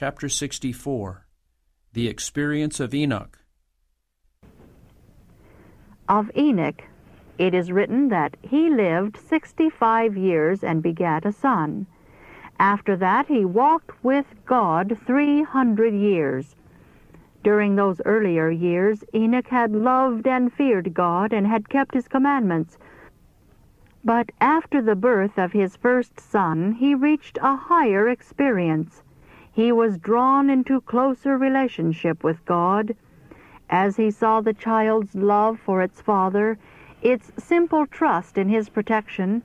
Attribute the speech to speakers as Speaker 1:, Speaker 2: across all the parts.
Speaker 1: Chapter 64 The Experience of Enoch.
Speaker 2: Of Enoch it is written that he lived sixty five years and begat a son. After that he walked with God three hundred years. During those earlier years Enoch had loved and feared God and had kept his commandments. But after the birth of his first son he reached a higher experience. He was drawn into closer relationship with God. As he saw the child's love for its father, its simple trust in his protection,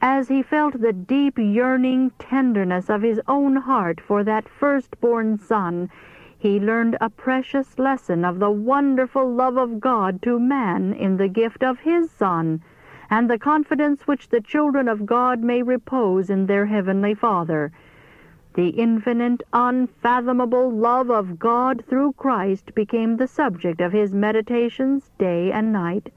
Speaker 2: as he felt the deep yearning tenderness of his own heart for that firstborn son, he learned a precious lesson of the wonderful love of God to man in the gift of his Son, and the confidence which the children of God may repose in their heavenly Father. The infinite, unfathomable love of God through Christ became the subject of his meditations day and night.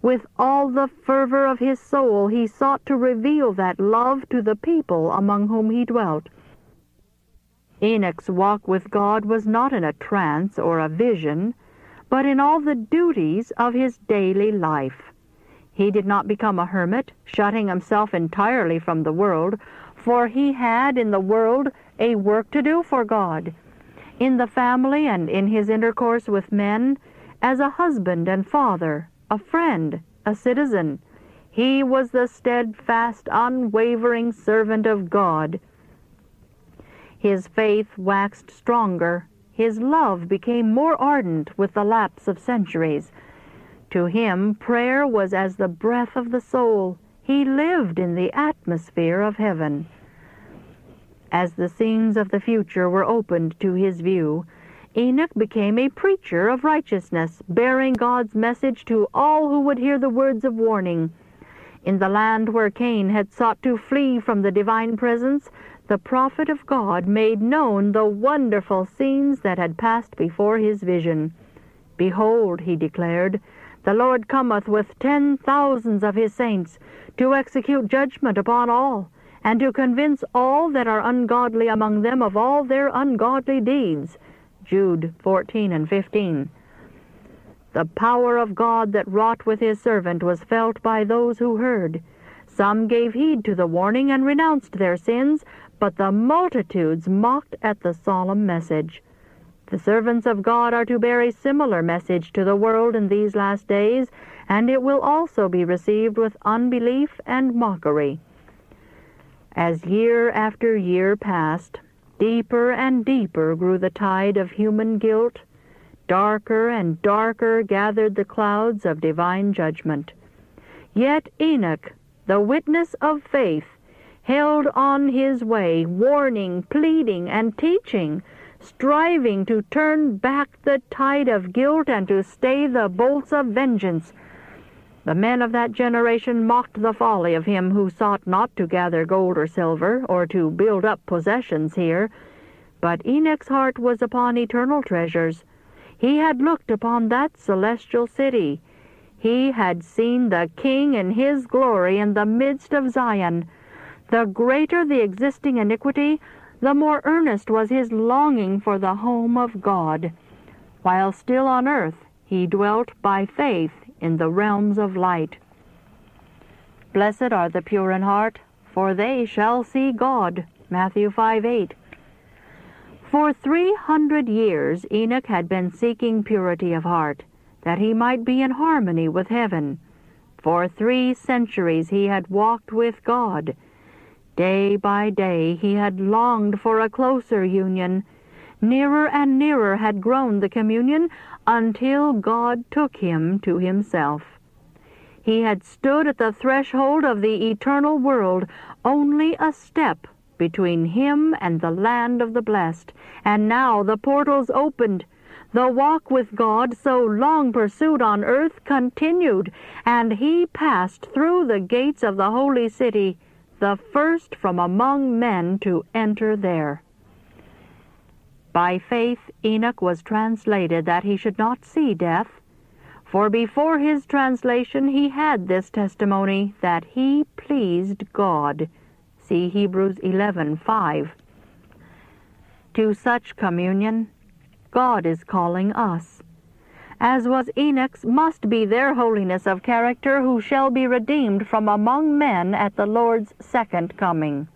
Speaker 2: With all the fervor of his soul he sought to reveal that love to the people among whom he dwelt. Enoch's walk with God was not in a trance or a vision, but in all the duties of his daily life. He did not become a hermit, shutting himself entirely from the world, for he had in the world a work to do for God, in the family and in his intercourse with men, as a husband and father, a friend, a citizen. He was the steadfast, unwavering servant of God. His faith waxed stronger, his love became more ardent with the lapse of centuries. To him prayer was as the breath of the soul. He lived in the atmosphere of heaven. As the scenes of the future were opened to his view, Enoch became a preacher of righteousness, bearing God's message to all who would hear the words of warning. In the land where Cain had sought to flee from the divine presence, the prophet of God made known the wonderful scenes that had passed before his vision. Behold, he declared, the Lord cometh with ten thousands of his saints to execute judgment upon all, and to convince all that are ungodly among them of all their ungodly deeds. Jude 14 and 15. The power of God that wrought with his servant was felt by those who heard. Some gave heed to the warning and renounced their sins, but the multitudes mocked at the solemn message. The servants of God are to bear a similar message to the world in these last days, and it will also be received with unbelief and mockery. As year after year passed, deeper and deeper grew the tide of human guilt, darker and darker gathered the clouds of divine judgment. Yet Enoch, the witness of faith, held on his way, warning, pleading, and teaching, striving to turn back the tide of guilt and to stay the bolts of vengeance the men of that generation mocked the folly of him who sought not to gather gold or silver, or to build up possessions here. But Enoch's heart was upon eternal treasures. He had looked upon that celestial city. He had seen the King in his glory in the midst of Zion. The greater the existing iniquity, the more earnest was his longing for the home of God. While still on earth, he dwelt by faith in the realms of light. Blessed are the pure in heart, for they shall see God. Matthew 5 8. For three hundred years Enoch had been seeking purity of heart, that he might be in harmony with heaven. For three centuries he had walked with God. Day by day he had longed for a closer union. Nearer and nearer had grown the communion until God took him to himself. He had stood at the threshold of the eternal world, only a step between him and the land of the blessed, and now the portals opened. The walk with God, so long pursued on earth, continued, and he passed through the gates of the holy city, the first from among men to enter there. By faith Enoch was translated that he should not see death, for before his translation he had this testimony that he pleased God. See Hebrews 11:5. to such communion, God is calling us. As was Enoch's, must be their holiness of character who shall be redeemed from among men at the Lord's second coming.